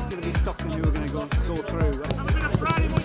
it's going to be stopping you were going to go, go through.